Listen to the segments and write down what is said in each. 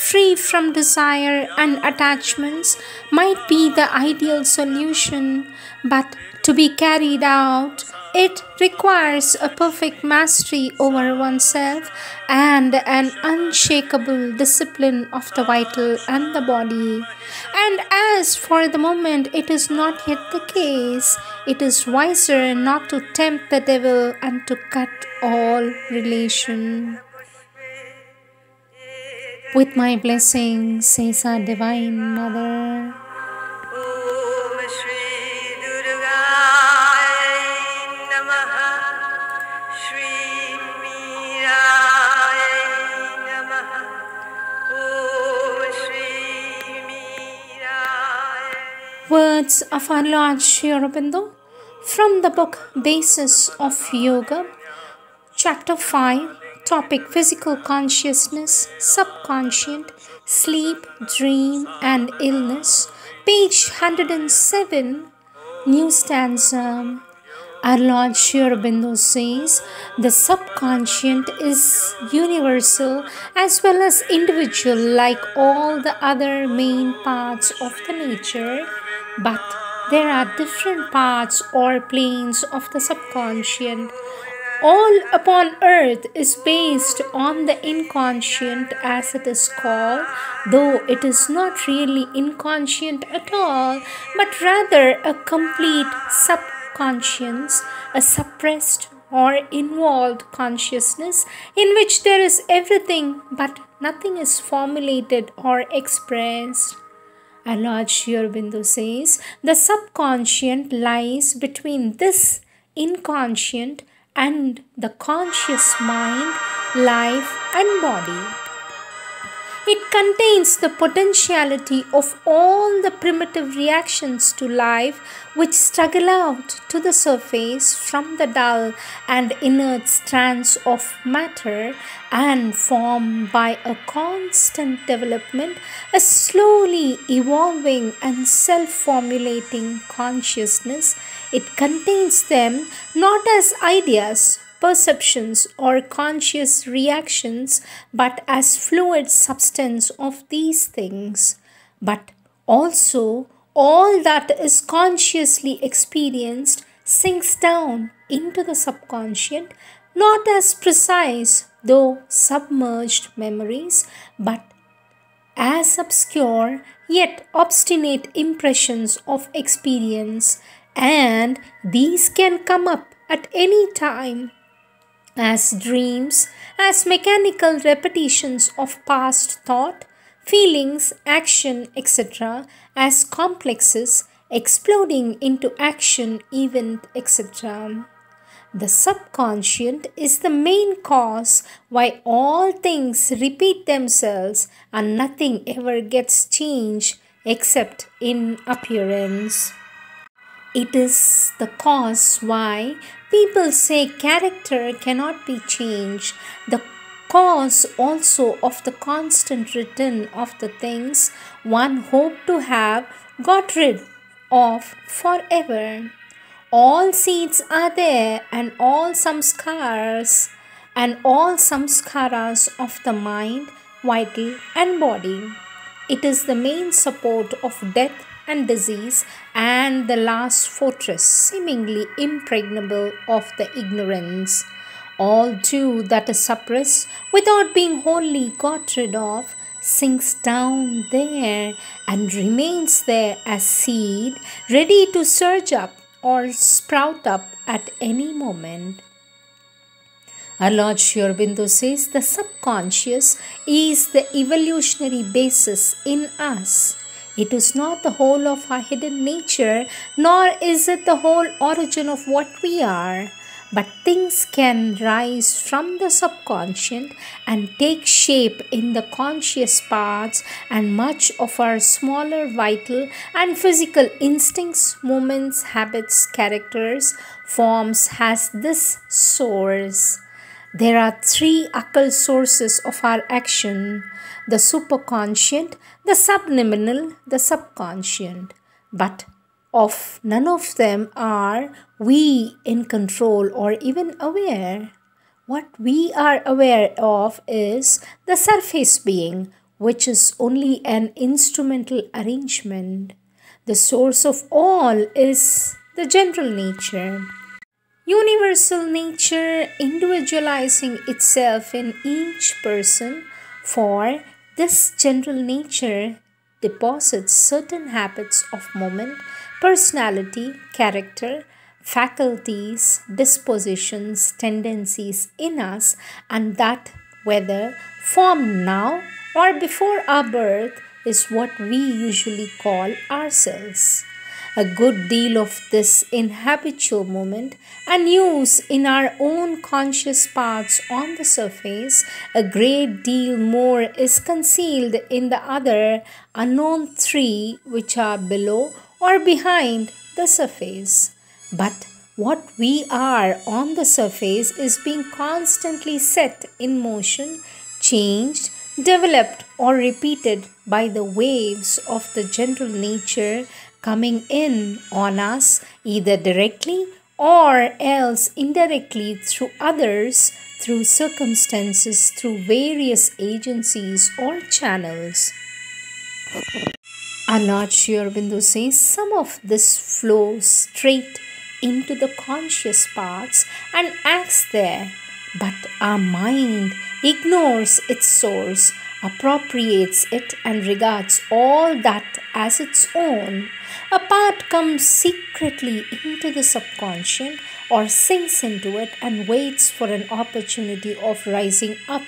free from desire and attachments might be the ideal solution, but to be carried out, it requires a perfect mastery over oneself and an unshakable discipline of the vital and the body. And as for the moment it is not yet the case, it is wiser not to tempt the devil and to cut all relation with my blessing, says our Divine Mother. Words of our Lord Sri Aurobindo from the book Bases of Yoga, Chapter 5 Topic Physical Consciousness, Subconscient, Sleep, Dream, and Illness, page 107, New stanza. Um, our Lord says the subconscient is universal as well as individual, like all the other main parts of the nature, but there are different parts or planes of the subconscient. All upon earth is based on the inconscient, as it is called, though it is not really inconscient at all, but rather a complete subconscience, a suppressed or involved consciousness in which there is everything but nothing is formulated or expressed. Sri Aurobindo says the subconscient lies between this inconscient and the conscious mind, life, and body. It contains the potentiality of all the primitive reactions to life which struggle out to the surface from the dull and inert strands of matter and form by a constant development a slowly evolving and self formulating consciousness. It contains them not as ideas perceptions or conscious reactions, but as fluid substance of these things. But also, all that is consciously experienced sinks down into the subconscient, not as precise, though submerged memories, but as obscure yet obstinate impressions of experience, and these can come up at any time as dreams, as mechanical repetitions of past thought, feelings, action, etc., as complexes exploding into action, event, etc. The subconscient is the main cause why all things repeat themselves and nothing ever gets changed except in appearance. It is the cause why people say character cannot be changed. The cause also of the constant return of the things one hoped to have got rid of forever. All seeds are there and all samskaras and all samskaras of the mind, vital and body. It is the main support of death and disease and the last fortress seemingly impregnable of the ignorance. All too that is suppressed without being wholly got rid of sinks down there and remains there as seed ready to surge up or sprout up at any moment. Our Lord says the subconscious is the evolutionary basis in us. It is not the whole of our hidden nature, nor is it the whole origin of what we are. But things can rise from the subconscious and take shape in the conscious parts, and much of our smaller vital and physical instincts, movements, habits, characters, forms has this source. There are three occult sources of our action the superconscient, the subliminal, the subconscient. But of none of them are we in control or even aware. What we are aware of is the surface being, which is only an instrumental arrangement. The source of all is the general nature. Universal nature individualizing itself in each person, for this general nature deposits certain habits of moment, personality, character, faculties, dispositions, tendencies in us, and that whether formed now or before our birth is what we usually call ourselves a good deal of this in habitual movement and use in our own conscious parts on the surface, a great deal more is concealed in the other unknown three which are below or behind the surface. But what we are on the surface is being constantly set in motion, changed, developed, or repeated by the waves of the general nature coming in on us either directly or else indirectly through others, through circumstances, through various agencies or channels. Sri Aurobindo says some of this flows straight into the conscious parts and acts there, but our mind ignores its source, appropriates it, and regards all that as its own a part comes secretly into the subconscious or sinks into it and waits for an opportunity of rising up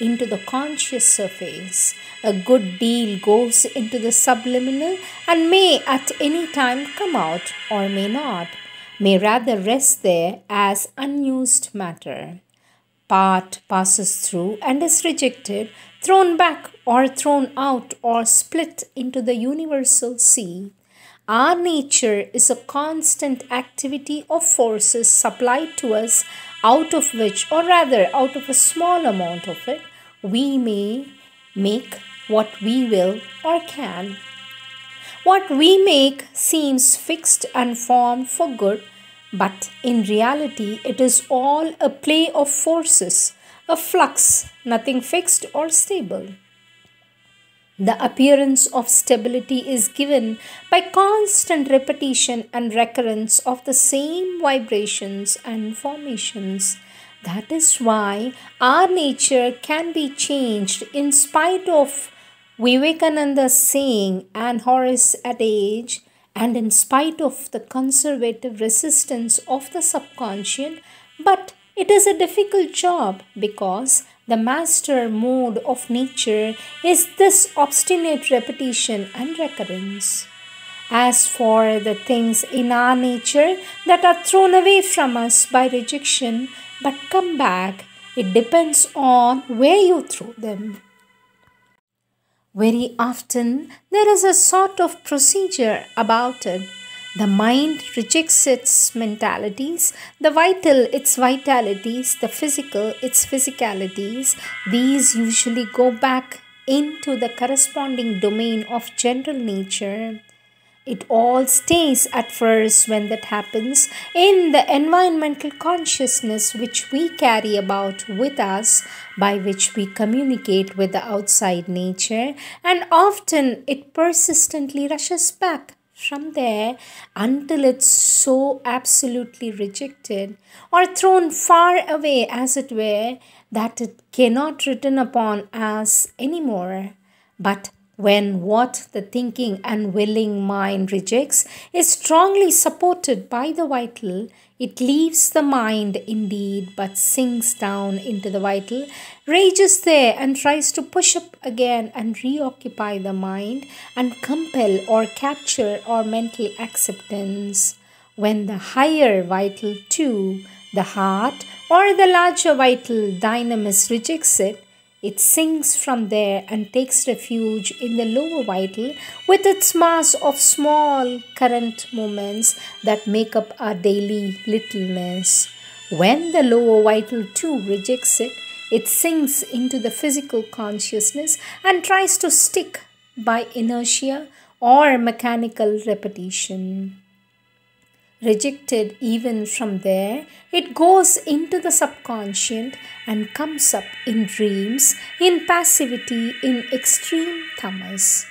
into the conscious surface. A good deal goes into the subliminal and may at any time come out or may not, may rather rest there as unused matter. Part passes through and is rejected, thrown back or thrown out or split into the universal sea. Our nature is a constant activity of forces supplied to us, out of which, or rather, out of a small amount of it, we may make what we will or can. What we make seems fixed and formed for good, but in reality, it is all a play of forces, a flux, nothing fixed or stable. The appearance of stability is given by constant repetition and recurrence of the same vibrations and formations. That is why our nature can be changed in spite of Vivekananda's saying and Horace at age, and in spite of the conservative resistance of the subconscious, but it is a difficult job because the master mode of nature is this obstinate repetition and recurrence. As for the things in our nature that are thrown away from us by rejection but come back, it depends on where you throw them. Very often, there is a sort of procedure about it the mind rejects its mentalities, the vital its vitalities, the physical its physicalities. These usually go back into the corresponding domain of general nature. It all stays at first when that happens in the environmental consciousness which we carry about with us, by which we communicate with the outside nature, and often it persistently rushes back from there until it's so absolutely rejected or thrown far away, as it were, that it cannot return upon us anymore. But when what the thinking and willing mind rejects is strongly supported by the vital, it leaves the mind indeed, but sinks down into the vital, rages there and tries to push up again and reoccupy the mind and compel or capture our mental acceptance. When the higher vital too, the heart or the larger vital dynamis rejects it, it sinks from there and takes refuge in the lower vital with its mass of small current moments that make up our daily littleness. When the lower vital too rejects it, it sinks into the physical consciousness and tries to stick by inertia or mechanical repetition. Rejected even from there, it goes into the subconscient and comes up in dreams, in passivity, in extreme tamas.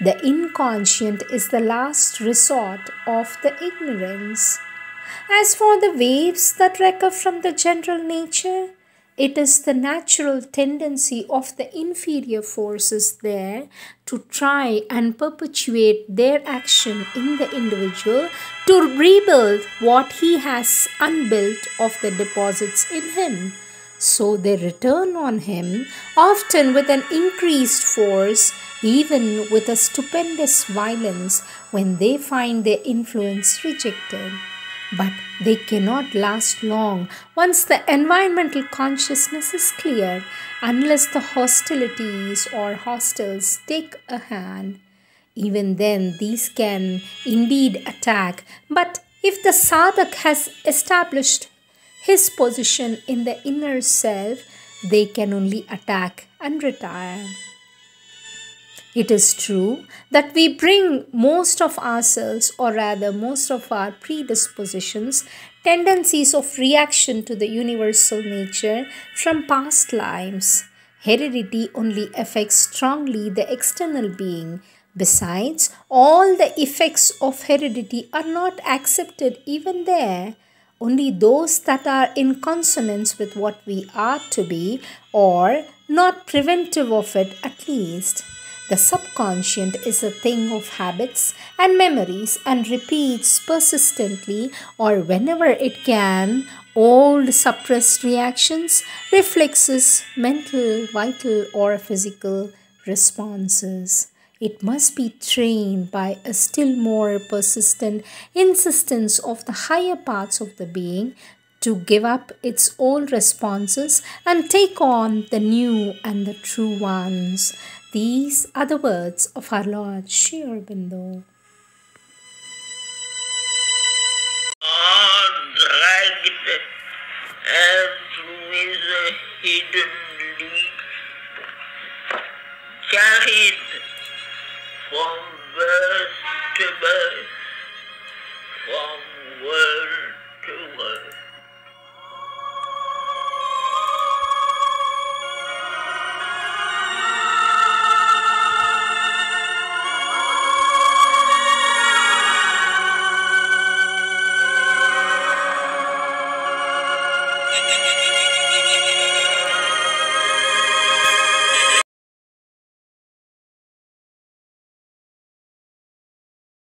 The inconscient is the last resort of the ignorance. As for the waves that recur from the general nature, it is the natural tendency of the inferior forces there to try and perpetuate their action in the individual to rebuild what he has unbuilt of the deposits in him. So they return on him, often with an increased force, even with a stupendous violence, when they find their influence rejected but they cannot last long once the environmental consciousness is cleared unless the hostilities or hostiles take a hand. Even then, these can indeed attack, but if the sadhak has established his position in the inner self, they can only attack and retire. It is true that we bring most of ourselves, or rather, most of our predispositions, tendencies of reaction to the universal nature from past lives. Heredity only affects strongly the external being. Besides, all the effects of heredity are not accepted even there only those that are in consonance with what we are to be, or not preventive of it at least. The subconscient is a thing of habits and memories and repeats persistently or whenever it can old suppressed reactions, reflexes, mental, vital, or physical responses. It must be trained by a still more persistent insistence of the higher parts of the being to give up its old responses and take on the new and the true ones. These are the words of our Lord Sri Aurobindo. dragged as with a hidden lead, carried from birth to birth, from